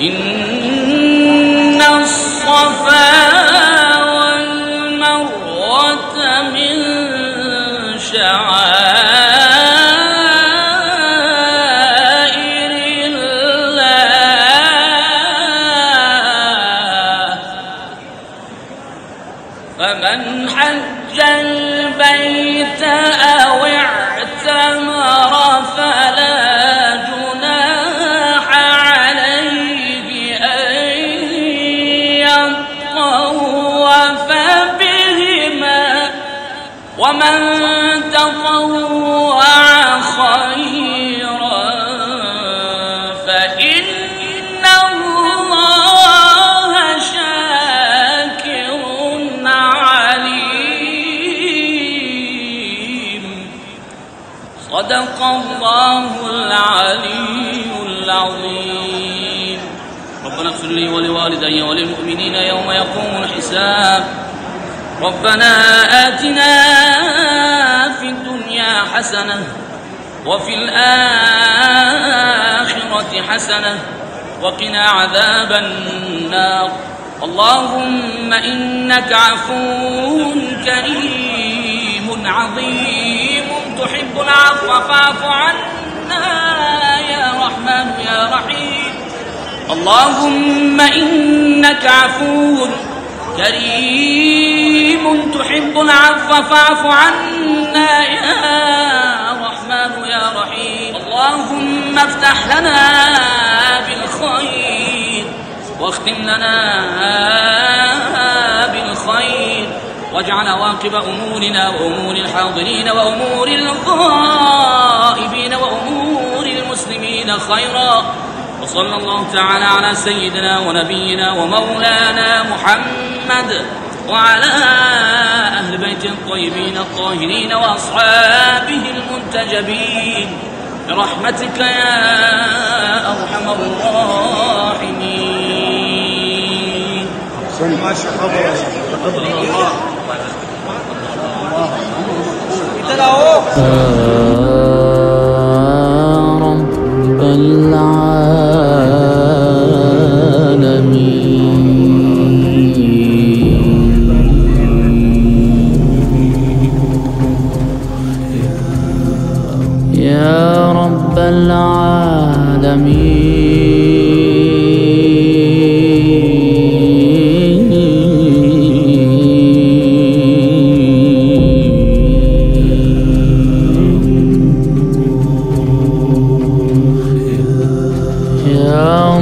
إن الصفا والمروة من شعائر الله. فمن حج البيت ومن تطوع خيرا فإن الله شاكر عليم. صدق الله العلي العظيم. ربنا اغفر لي ولوالدي وللمؤمنين يوم يقوم الحساب. ربنا آتنا وفي الآخرة حسنة وقنا عذاب النار. اللهم إنك عفو كريم عظيم. تحب العفو فاعف عنا يا رحمن يا رحيم. اللهم إنك عفو كريم. تحب العفو فاعف عنا يا اللهم افتح لنا بالخير واختم لنا بالخير واجعل عواقب أمورنا وأمور الحاضرين وأمور الغائبين وأمور المسلمين خيرا وصلى الله تعالى على سيدنا ونبينا ومولانا محمد وعلى أهل بيت الطيبين الطاهرين وأصحابه المنتجبين برحمتك يا أرحم الراحمين. ما شاء الله. الله. رب العالمين. يا